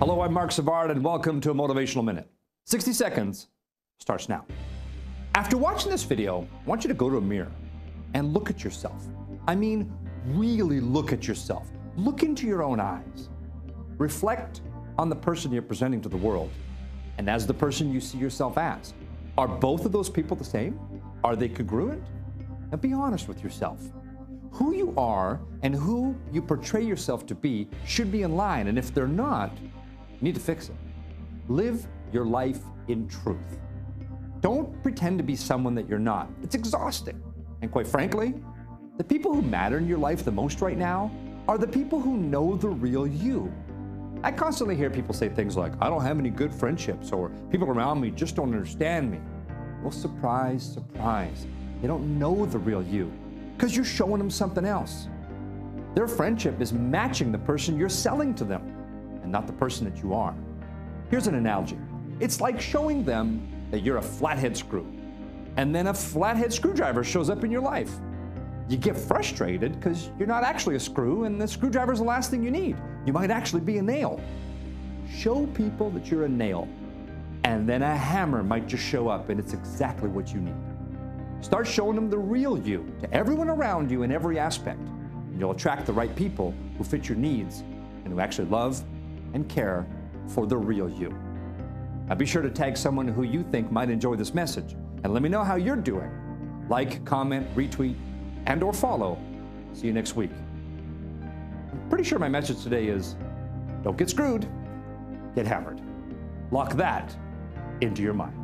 Hello, I'm Marc Savard, and welcome to a Motivational Minute. 60 seconds starts now. After watching this video, I want you to go to a mirror and look at yourself. I mean, really look at yourself. Look into your own eyes. Reflect on the person you're presenting to the world and as the person you see yourself as. Are both of those people the same? Are they congruent? And be honest with yourself. Who you are and who you portray yourself to be should be in line, and if they're not, you need to fix it. Live your life in truth. Don't pretend to be someone that you're not. It's exhausting. And quite frankly, the people who matter in your life the most right now are the people who know the real you. I constantly hear people say things like, I don't have any good friendships, or people around me just don't understand me. Well, surprise, surprise. They don't know the real you because you're showing them something else. Their friendship is matching the person you're selling to them and not the person that you are. Here's an analogy it's like showing them that you're a flathead screw, and then a flathead screwdriver shows up in your life. You get frustrated because you're not actually a screw, and the screwdriver is the last thing you need. You might actually be a nail. Show people that you're a nail, and then a hammer might just show up, and it's exactly what you need. Start showing them the real you to everyone around you in every aspect. And you'll attract the right people who fit your needs and who actually love and care for the real you. Now be sure to tag someone who you think might enjoy this message and let me know how you're doing. Like, comment, retweet, and or follow. See you next week. I'm pretty sure my message today is don't get screwed, get hammered. Lock that into your mind.